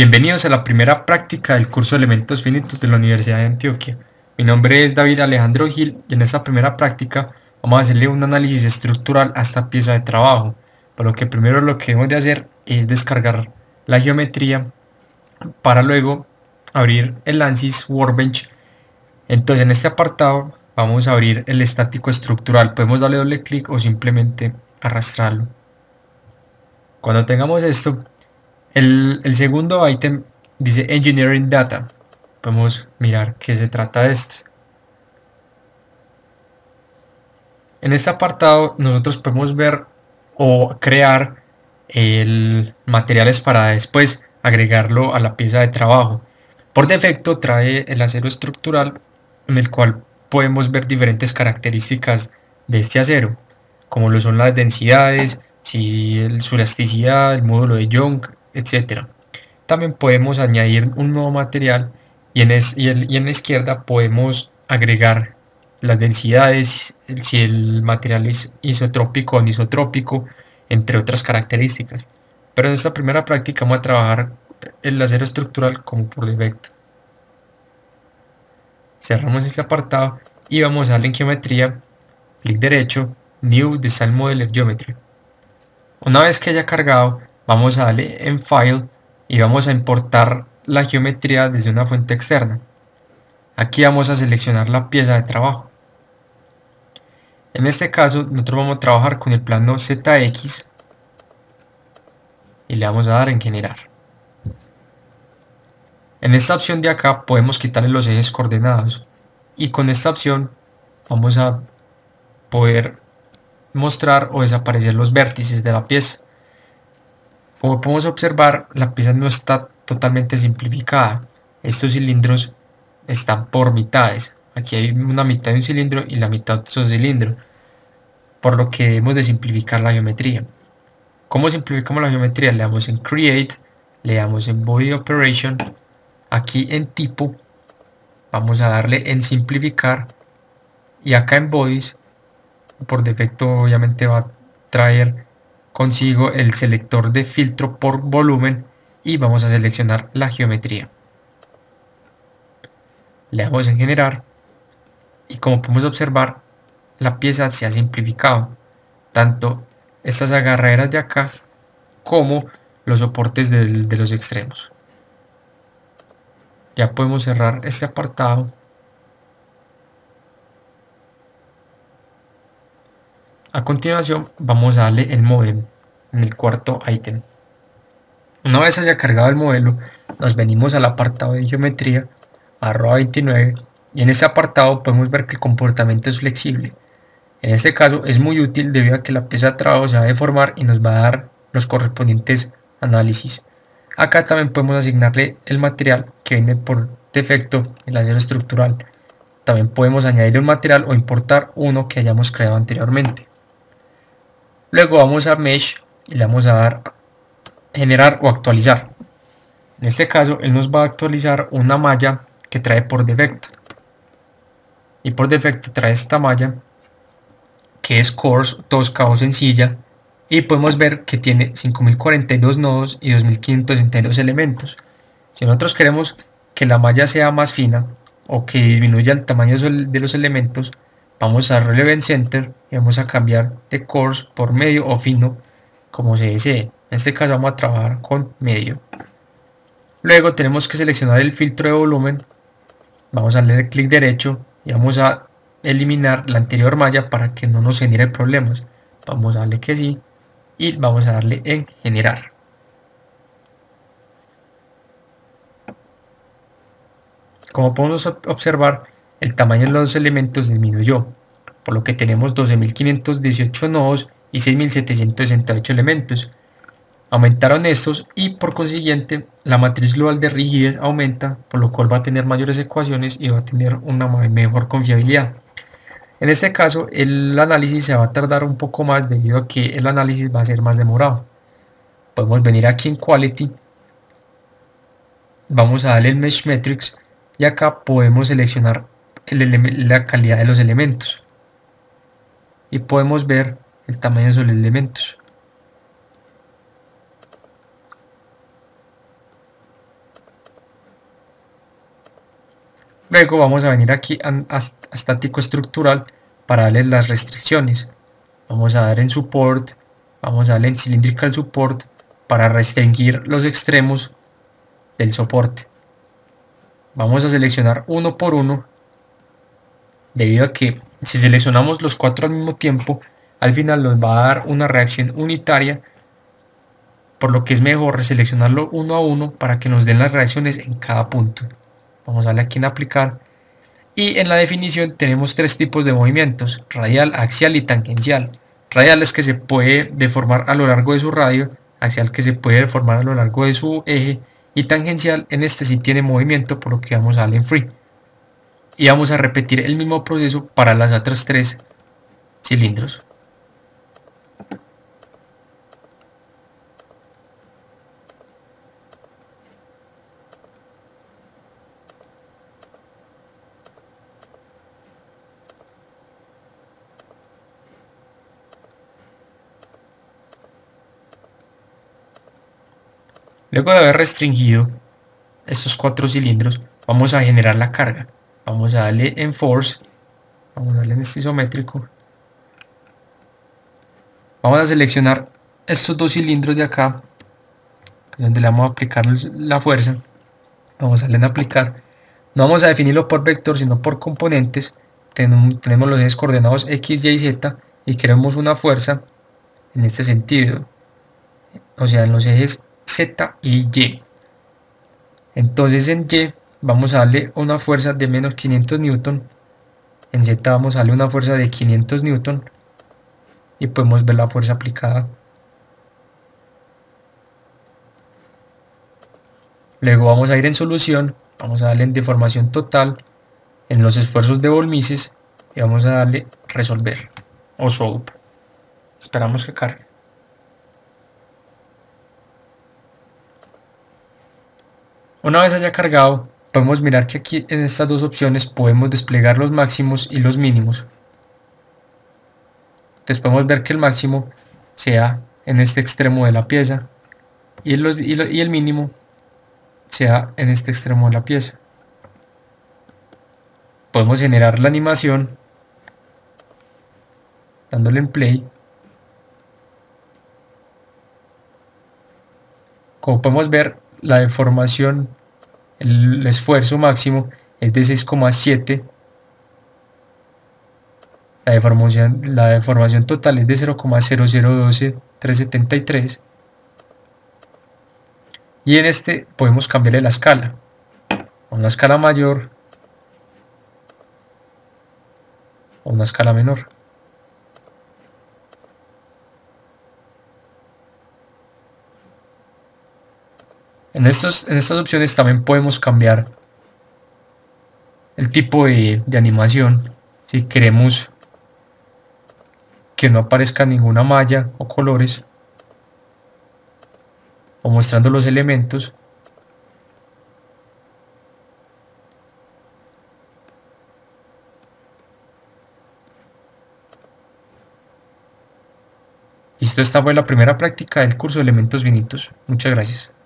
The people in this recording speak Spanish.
Bienvenidos a la primera práctica del curso de Elementos Finitos de la Universidad de Antioquia. Mi nombre es David Alejandro Gil y en esta primera práctica vamos a hacerle un análisis estructural a esta pieza de trabajo. Por lo que primero lo que debemos de hacer es descargar la geometría para luego abrir el ANSYS Workbench. Entonces en este apartado vamos a abrir el estático estructural. Podemos darle doble clic o simplemente arrastrarlo. Cuando tengamos esto, el, segundo ítem dice Engineering Data. Podemos mirar qué se trata de esto. En este apartado nosotros podemos ver o crear el materiales para después agregarlo a la pieza de trabajo. Por defecto trae el acero estructural en el cual podemos ver diferentes características de este acero, como lo son las densidades, si su elasticidad, el módulo de Young, etc. También podemos añadir un nuevo material y en, y en la izquierda podemos agregar las densidades, si el material es isotrópico o anisotrópico, entre otras características. Pero en esta primera práctica vamos a trabajar el acero estructural como por defecto. Cerramos este apartado y vamos a darle en geometría, clic derecho, New Design Model Geometry. Una vez que haya cargado, vamos a darle en File y vamos a importar la geometría desde una fuente externa. Aquí vamos a seleccionar la pieza de trabajo. En este caso, nosotros vamos a trabajar con el plano ZX y le vamos a dar en generar. En esta opción de acá podemos quitarle los ejes coordenados y con esta opción vamos a poder mostrar o desaparecer los vértices de la pieza. Como podemos observar, la pieza no está totalmente simplificada. Estos cilindros están por mitades. Aquí hay una mitad de un cilindro y la mitad de otro cilindro. Por lo que debemos de simplificar la geometría. ¿Cómo simplificamos la geometría? Le damos en Create, le damos en Body Operation aquí en tipo vamos a darle en simplificar y acá en bodies por defecto obviamente va a traer consigo el selector de filtro por volumen y vamos a seleccionar la geometría. Le damos en generar y como podemos observar la pieza se ha simplificado. Tanto estas agarraderas de acá como los soportes de los extremos. Ya podemos cerrar este apartado a continuación vamos a darle el modelo en el cuarto ítem una vez haya cargado el modelo nos venimos al apartado de geometría arroba 29 y en este apartado podemos ver que el comportamiento es flexible en este caso es muy útil debido a que la pieza de trabajo se va a deformar y nos va a dar los correspondientes análisis Acá también podemos asignarle el material que viene por defecto, el acero estructural. También podemos añadir un material o importar uno que hayamos creado anteriormente. Luego vamos a Mesh y le vamos a dar generar o actualizar. En este caso él nos va a actualizar una malla que trae por defecto. Y por defecto trae esta malla que es coarse, tosca o sencilla y podemos ver que tiene 5042 nodos y 2562 elementos. Si nosotros queremos que la malla sea más fina o que disminuya el tamaño de los elementos, vamos a Relevant Center y vamos a cambiar de coarse por medio o fino como se desee. En este caso vamos a trabajar con medio. Luego tenemos que seleccionar el filtro de volumen. Vamos a darle clic derecho y vamos a eliminar la anterior malla para que no nos genere problemas. Vamos a darle que sí y vamos a darle en generar. Como podemos observar, el tamaño de los elementos disminuyó, por lo que tenemos 12.518 nodos y 6.768 elementos. Aumentaron estos y por consiguiente la matriz global de rigidez aumenta, por lo cual va a tener mayores ecuaciones y va a tener una mejor confiabilidad. En este caso, el análisis se va a tardar un poco más debido a que el análisis va a ser más demorado. Podemos venir aquí en Quality, vamos a darle el Mesh Metrics y acá podemos seleccionar la calidad de los elementos. Y podemos ver el tamaño de los elementos. Luego vamos a venir aquí a, a, estático estructural para darle las restricciones. Vamos a dar en support, vamos a darle en cylindrical support para restringir los extremos del soporte. Vamos a seleccionar uno por uno debido a que si seleccionamos los cuatro al mismo tiempo al final nos va a dar una reacción unitaria por lo que es mejor seleccionarlo uno a uno para que nos den las reacciones en cada punto. Vamos a darle aquí en aplicar. Y en la definición tenemos tres tipos de movimientos radial, axial y tangencial. Radial es que se puede deformar a lo largo de su radio axial que se puede deformar a lo largo de su eje y tangencial en este sí tiene movimiento por lo que vamos a darle en free y vamos a repetir el mismo proceso para las otras tres cilindros Luego de haber restringido estos cuatro cilindros, vamos a generar la carga. Vamos a darle en Force, vamos a darle en este isométrico. Vamos a seleccionar estos dos cilindros de acá, donde le vamos a aplicar la fuerza. Vamos a darle en aplicar. No vamos a definirlo por vector, sino por componentes. Tenemos los ejes coordenados X, Y y Z y queremos una fuerza en este sentido. O sea, en los ejes Z y Y. Entonces en Y vamos a darle una fuerza de menos 500 newton. En Z vamos a darle una fuerza de 500 newton. Y podemos ver la fuerza aplicada. Luego vamos a ir en solución. Vamos a darle en deformación total. En los esfuerzos de Volmises. Y vamos a darle resolver. O solve. Esperamos que cargue. Una vez haya cargado, podemos mirar que aquí en estas dos opciones podemos desplegar los máximos y los mínimos. Entonces podemos ver que el máximo sea en este extremo de la pieza y y el mínimo sea en este extremo de la pieza. Podemos generar la animación dándole en play. Como podemos ver, la deformación, el esfuerzo máximo es de 6,7 la deformación, la deformación total es de 0,0012373 y en este podemos cambiarle la escala. A una escala mayor o una escala menor En, estos, en estas opciones también podemos cambiar el tipo de, de animación. Si queremos que no aparezca ninguna malla o colores o mostrando los elementos Listo, esta fue la primera práctica del curso de elementos finitos. Muchas gracias.